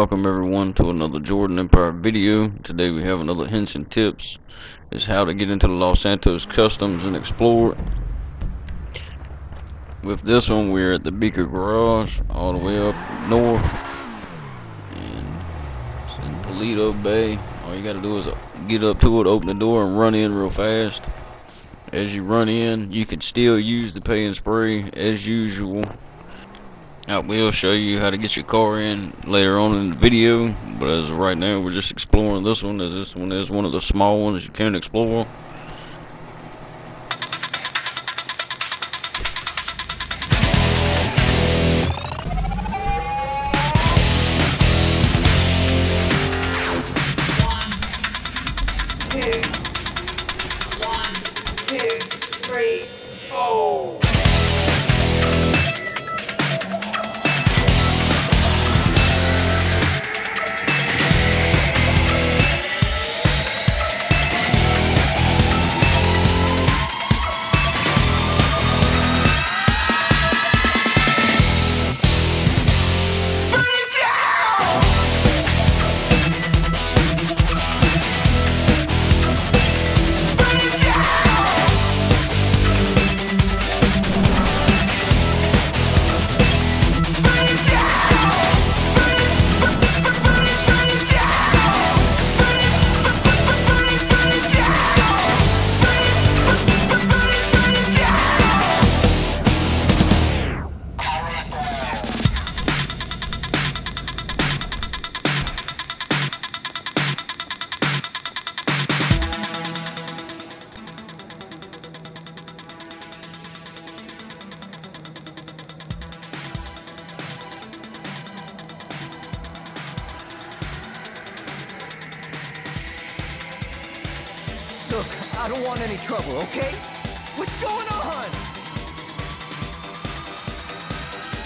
Welcome everyone to another Jordan Empire video. Today we have another hints and tips. Is how to get into the Los Santos Customs and explore. With this one we're at the Beeker Garage all the way up north. And it's in Paleto Bay. All you gotta do is get up to it, open the door and run in real fast. As you run in, you can still use the pay and spray as usual. I will show you how to get your car in later on in the video, but as of right now, we're just exploring this one. As this one is one of the small ones you can explore. I don't want any trouble, okay? What's going on?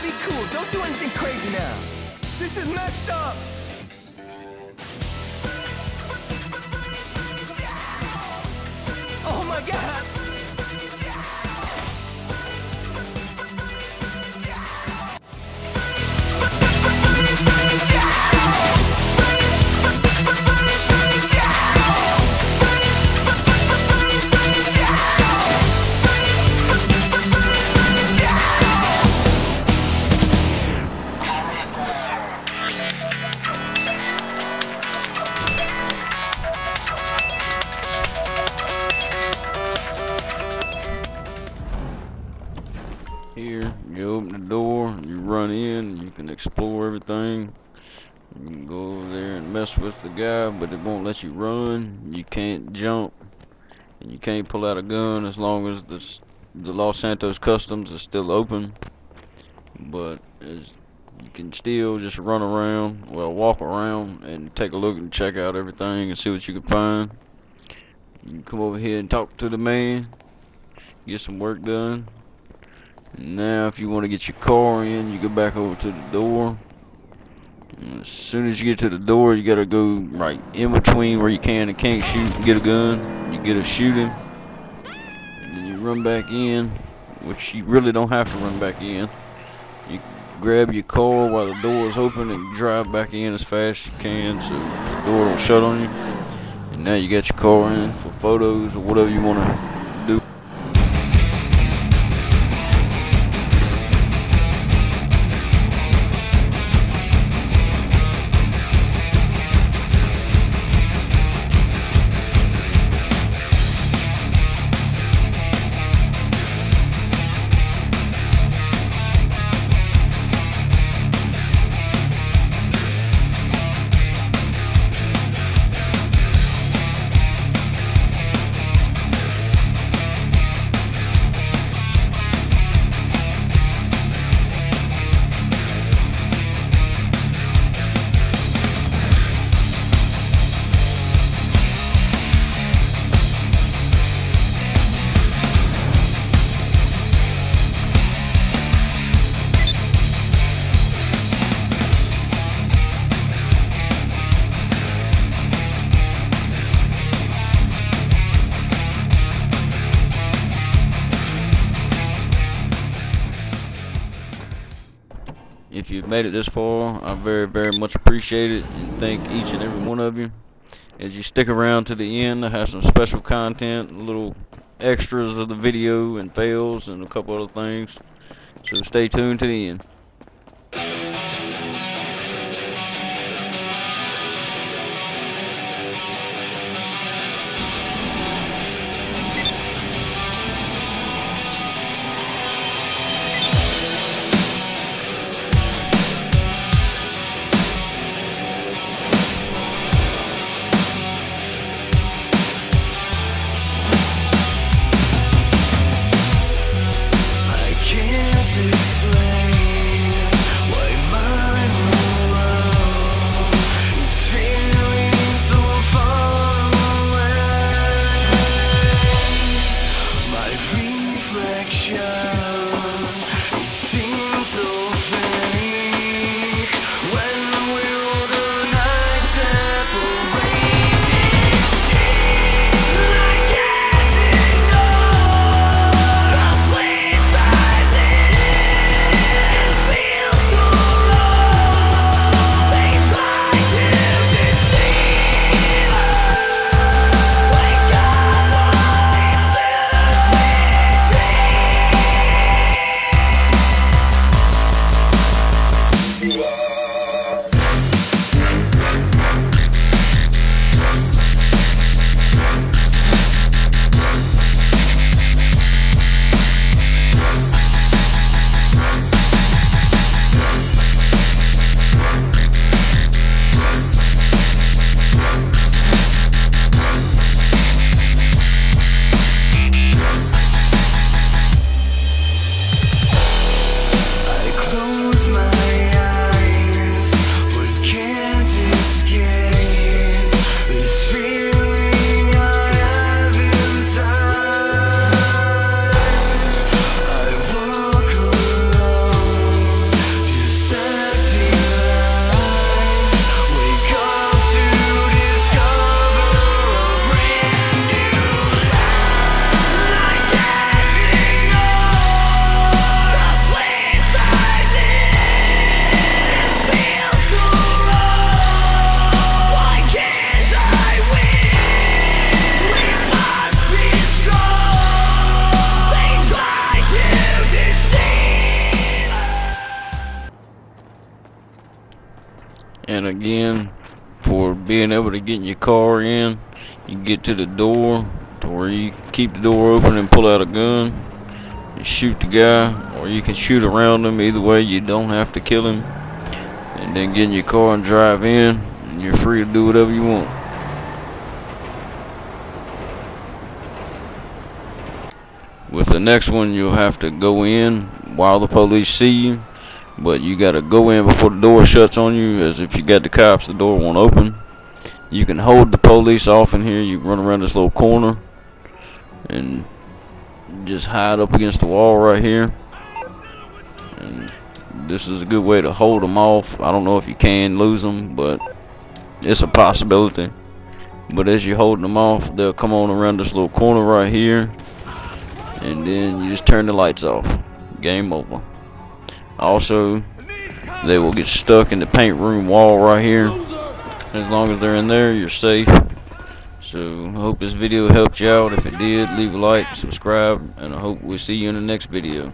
Be cool, don't do anything crazy now. This is messed up. Oh my god! Guy, but it won't let you run. You can't jump, and you can't pull out a gun as long as the the Los Santos Customs is still open. But you can still just run around, well, walk around and take a look and check out everything and see what you can find. You can come over here and talk to the man, get some work done. Now, if you want to get your car in, you go back over to the door. As soon as you get to the door, you gotta go right in between where you can and can't shoot and get a gun. You get a shooting, and then you run back in, which you really don't have to run back in. You grab your car while the door is open and drive back in as fast as you can so the door don't shut on you. And now you got your car in for photos or whatever you want to made it this far, I very, very much appreciate it and thank each and every one of you. As you stick around to the end, I have some special content, little extras of the video and fails and a couple other things. So stay tuned to the end. Being able to get in your car in, you get to the door to where you keep the door open and pull out a gun and shoot the guy, or you can shoot around him. Either way, you don't have to kill him. And then get in your car and drive in, and you're free to do whatever you want. With the next one, you'll have to go in while the police see you. But you gotta go in before the door shuts on you, as if you got the cops, the door won't open. You can hold the police off in here. You run around this little corner and just hide up against the wall right here. And this is a good way to hold them off. I don't know if you can lose them, but it's a possibility. But as you're holding them off, they'll come on around this little corner right here, and then you just turn the lights off. Game over. Also, they will get stuck in the paint room wall right here. As long as they're in there, you're safe. So, I hope this video helped you out. If it did, leave a like, subscribe, and I hope we'll see you in the next video.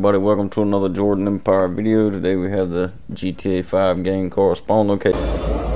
Everybody, welcome to another Jordan Empire video. Today we have the GTA 5 game correspondent location.